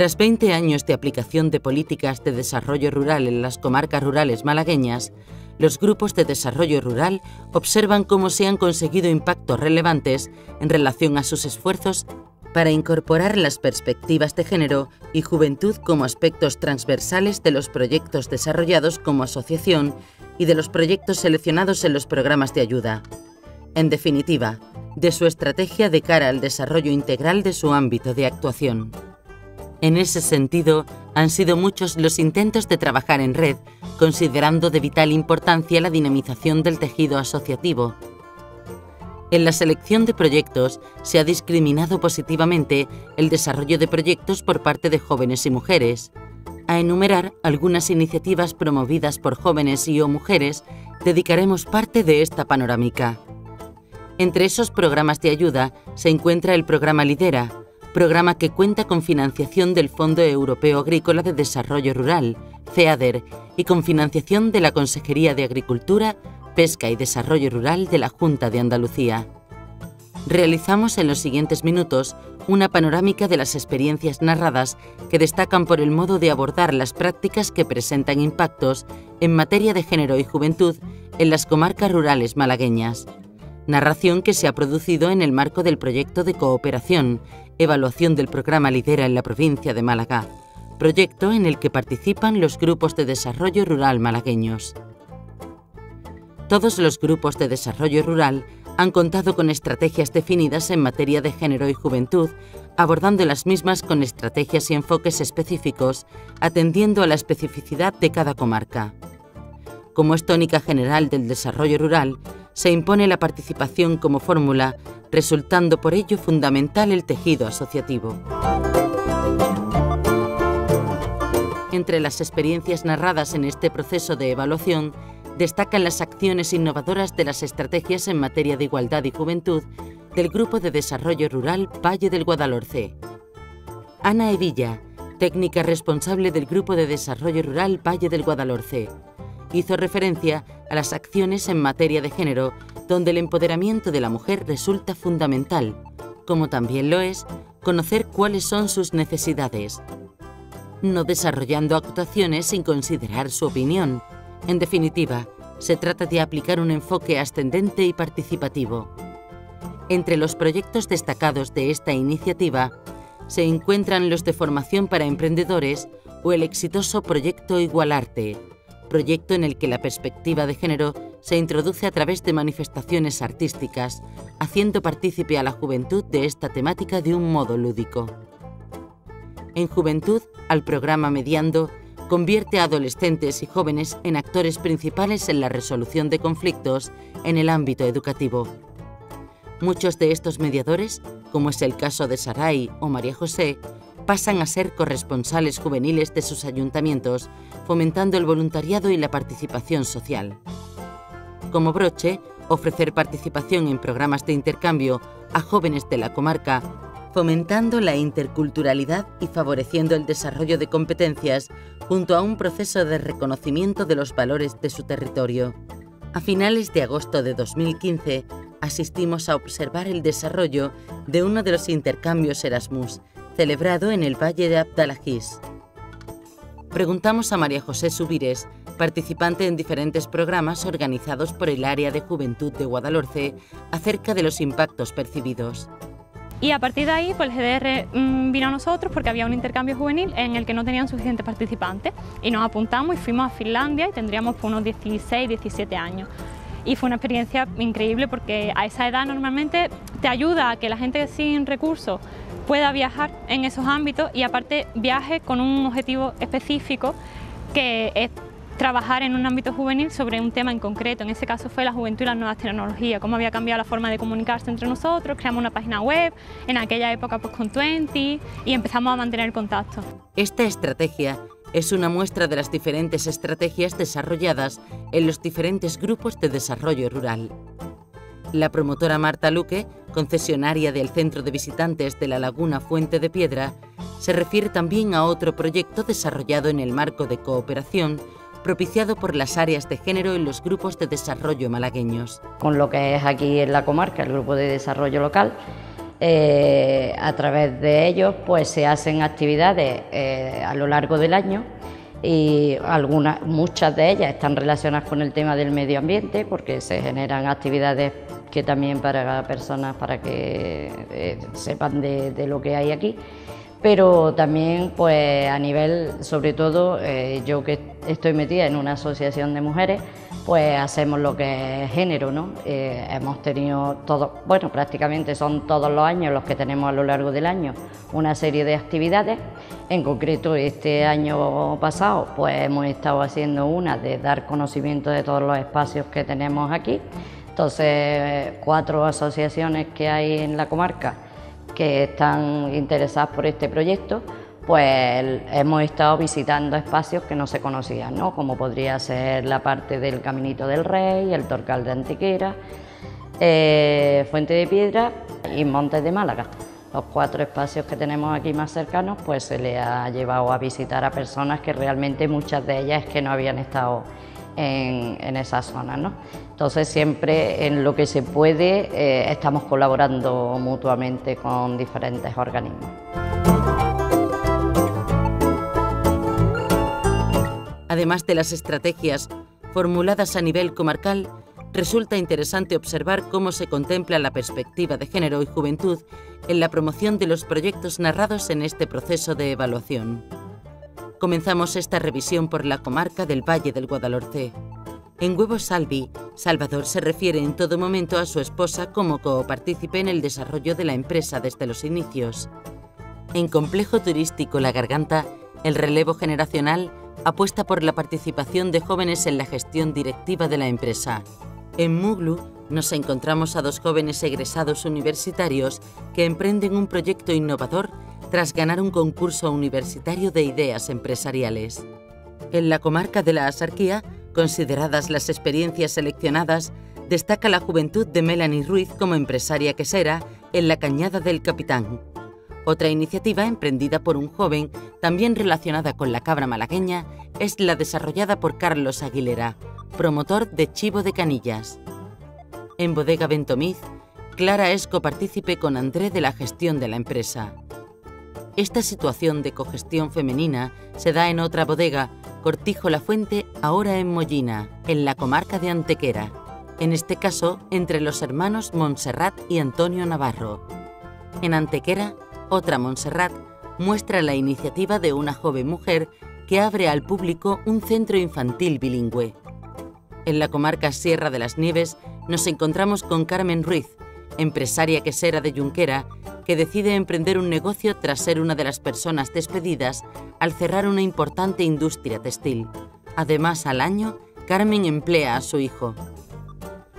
Tras 20 años de aplicación de políticas de desarrollo rural en las comarcas rurales malagueñas, los grupos de desarrollo rural observan cómo se han conseguido impactos relevantes en relación a sus esfuerzos para incorporar las perspectivas de género y juventud como aspectos transversales de los proyectos desarrollados como asociación y de los proyectos seleccionados en los programas de ayuda. En definitiva, de su estrategia de cara al desarrollo integral de su ámbito de actuación. En ese sentido, han sido muchos los intentos de trabajar en red, considerando de vital importancia la dinamización del tejido asociativo. En la selección de proyectos se ha discriminado positivamente el desarrollo de proyectos por parte de jóvenes y mujeres. A enumerar algunas iniciativas promovidas por jóvenes y o mujeres, dedicaremos parte de esta panorámica. Entre esos programas de ayuda se encuentra el programa Lidera, programa que cuenta con financiación del Fondo Europeo Agrícola de Desarrollo Rural, FEADER, y con financiación de la Consejería de Agricultura, Pesca y Desarrollo Rural de la Junta de Andalucía. Realizamos en los siguientes minutos una panorámica de las experiencias narradas que destacan por el modo de abordar las prácticas que presentan impactos en materia de género y juventud en las comarcas rurales malagueñas narración que se ha producido en el marco del proyecto de cooperación, evaluación del programa Lidera en la provincia de Málaga, proyecto en el que participan los grupos de desarrollo rural malagueños. Todos los grupos de desarrollo rural han contado con estrategias definidas en materia de género y juventud, abordando las mismas con estrategias y enfoques específicos, atendiendo a la especificidad de cada comarca. Como es tónica general del desarrollo rural, se impone la participación como fórmula, resultando por ello fundamental el tejido asociativo. Entre las experiencias narradas en este proceso de evaluación, destacan las acciones innovadoras de las estrategias en materia de igualdad y juventud del Grupo de Desarrollo Rural Valle del Guadalhorce. Ana Evilla, técnica responsable del Grupo de Desarrollo Rural Valle del Guadalhorce, hizo referencia a las acciones en materia de género, donde el empoderamiento de la mujer resulta fundamental, como también lo es conocer cuáles son sus necesidades, no desarrollando actuaciones sin considerar su opinión. En definitiva, se trata de aplicar un enfoque ascendente y participativo. Entre los proyectos destacados de esta iniciativa se encuentran los de formación para emprendedores o el exitoso proyecto Igualarte, proyecto en el que la perspectiva de género se introduce a través de manifestaciones artísticas, haciendo partícipe a la juventud de esta temática de un modo lúdico. En Juventud, al programa Mediando, convierte a adolescentes y jóvenes en actores principales en la resolución de conflictos en el ámbito educativo. Muchos de estos mediadores, como es el caso de Saray o María José, pasan a ser corresponsales juveniles de sus ayuntamientos, fomentando el voluntariado y la participación social. Como broche, ofrecer participación en programas de intercambio a jóvenes de la comarca, fomentando la interculturalidad y favoreciendo el desarrollo de competencias junto a un proceso de reconocimiento de los valores de su territorio. A finales de agosto de 2015, asistimos a observar el desarrollo de uno de los intercambios Erasmus, celebrado en el Valle de Abdalajís. Preguntamos a María José Subires, participante en diferentes programas organizados por el Área de Juventud de Guadalhorce, acerca de los impactos percibidos. Y a partir de ahí, pues el GDR mm, vino a nosotros porque había un intercambio juvenil en el que no tenían suficientes participantes y nos apuntamos y fuimos a Finlandia y tendríamos unos 16, 17 años y fue una experiencia increíble porque a esa edad normalmente te ayuda a que la gente sin recursos pueda viajar en esos ámbitos y aparte viaje con un objetivo específico que es trabajar en un ámbito juvenil sobre un tema en concreto. En ese caso fue la juventud y las nuevas tecnologías, cómo había cambiado la forma de comunicarse entre nosotros, creamos una página web, en aquella época pues con Twenty y empezamos a mantener contacto. Esta estrategia es una muestra de las diferentes estrategias desarrolladas en los diferentes grupos de desarrollo rural. La promotora Marta Luque, concesionaria del Centro de Visitantes de la Laguna Fuente de Piedra, se refiere también a otro proyecto desarrollado en el marco de cooperación propiciado por las áreas de género en los grupos de desarrollo malagueños. Con lo que es aquí en la comarca, el grupo de desarrollo local, Eh, a través de ellos pues se hacen actividades eh, a lo largo del año y algunas, muchas de ellas están relacionadas con el tema del medio ambiente porque se generan actividades que también para personas para que eh, sepan de, lo que hay aquí pero también pues a nivel sobre todo yo que estoy metida en una asociación de mujeres pues hacemos lo que es género, ¿no? Eh, hemos tenido todo, bueno, prácticamente son todos los años los que tenemos a lo largo del año una serie de actividades. En concreto, este año pasado, pues hemos estado haciendo una de dar conocimiento de todos los espacios que tenemos aquí. Entonces, cuatro asociaciones que hay en la comarca que están interesadas por este proyecto pues hemos estado visitando espacios que no se conocían, ¿no? como podría ser la parte del Caminito del Rey, el Torcal de Antequera, eh, Fuente de Piedra y Montes de Málaga. Los cuatro espacios que tenemos aquí más cercanos, pues se le ha llevado a visitar a personas que realmente muchas de ellas es que no habían estado en, esas zonas. ¿no? Entonces siempre en lo que se puede eh, estamos colaborando mutuamente con diferentes organismos. Además de las estrategias formuladas a nivel comarcal, resulta interesante observar cómo se contempla la perspectiva de género y juventud en la promoción de los proyectos narrados en este proceso de evaluación. Comenzamos esta revisión por la comarca del Valle del Guadalhorce. En Huevos Salvi, Salvador se refiere en todo momento a su esposa como copartícipe en el desarrollo de la empresa desde los inicios. En Complejo Turístico La Garganta, el relevo generacional apuesta por la participación de jóvenes en la gestión directiva de la empresa. En Muglu nos encontramos a dos jóvenes egresados universitarios que emprenden un proyecto innovador tras ganar un concurso universitario de ideas empresariales. En la comarca de la Asarquía, consideradas las experiencias seleccionadas, destaca la juventud de Melanie Ruiz como empresaria quesera en la Cañada del Capitán, otra iniciativa emprendida por un joven, también relacionada con la cabra malagueña, es la desarrollada por Carlos Aguilera, promotor de Chivo de Canillas. En Bodega Ventomiz, Clara es copartícipe con André de la gestión de la empresa. Esta situación de cogestión femenina se da en otra bodega, Cortijo La Fuente, ahora en Mollina, en la comarca de Antequera, en este caso entre los hermanos Montserrat y Antonio Navarro. En Antequera, otra Montserrat muestra la iniciativa de una joven mujer que abre al público un centro infantil bilingüe. En la comarca Sierra de las Nieves nos encontramos con Carmen Ruiz, empresaria quesera de Junquera, que decide emprender un negocio tras ser una de las personas despedidas al cerrar una importante industria textil. Además, al año, Carmen emplea a su hijo.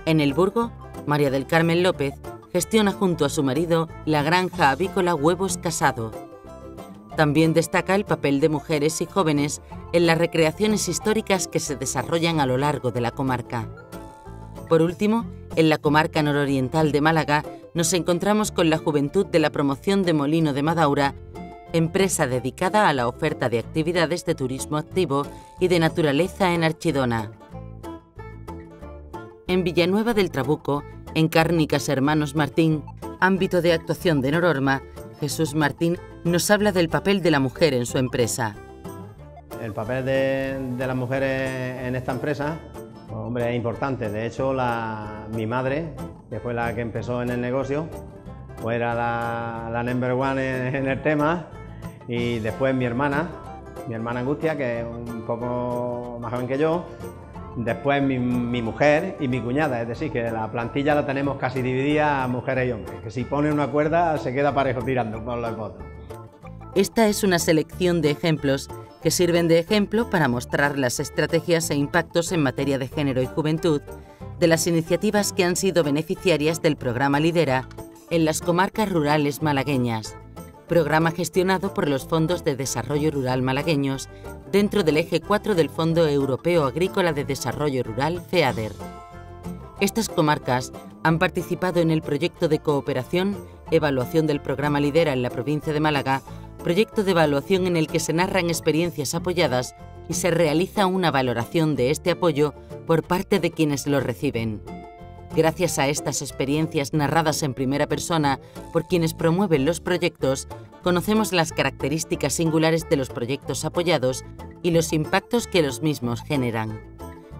En el Burgo, María del Carmen López gestiona junto a su marido la granja avícola Huevos Casado. También destaca el papel de mujeres y jóvenes en las recreaciones históricas que se desarrollan a lo largo de la comarca. Por último, en la comarca nororiental de Málaga nos encontramos con la juventud de la promoción de Molino de Madaura, empresa dedicada a la oferta de actividades de turismo activo y de naturaleza en Archidona. En Villanueva del Trabuco en Cárnicas Hermanos Martín, ámbito de actuación de Nororma, Jesús Martín nos habla del papel de la mujer en su empresa. El papel de, las mujeres en esta empresa, hombre, es importante. De hecho, mi madre, que fue la que empezó en el negocio, pues era la, number one en, en el tema, y después mi hermana, mi hermana Angustia, que es un poco más joven que yo, Después mi, mujer y mi cuñada, es decir, que la plantilla la tenemos casi dividida a mujeres y hombres, que si pone una cuerda se queda parejo tirando por los votos. Esta es una selección de ejemplos que sirven de ejemplo para mostrar las estrategias e impactos en materia de género y juventud de las iniciativas que han sido beneficiarias del programa Lidera en las comarcas rurales malagueñas programa gestionado por los Fondos de Desarrollo Rural Malagueños dentro del eje 4 del Fondo Europeo Agrícola de Desarrollo Rural, FEADER. Estas comarcas han participado en el proyecto de cooperación Evaluación del programa Lidera en la provincia de Málaga, proyecto de evaluación en el que se narran experiencias apoyadas y se realiza una valoración de este apoyo por parte de quienes lo reciben. Gracias a estas experiencias narradas en primera persona por quienes promueven los proyectos, conocemos las características singulares de los proyectos apoyados y los impactos que los mismos generan.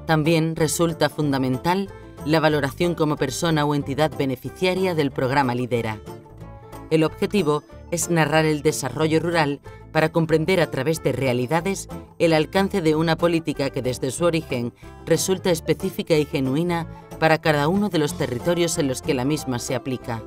También resulta fundamental la valoración como persona o entidad beneficiaria del programa Lidera. El objetivo es narrar el desarrollo rural para comprender a través de realidades el alcance de una política que desde su origen resulta específica y genuina para cada uno de los territorios en los que la misma se aplica.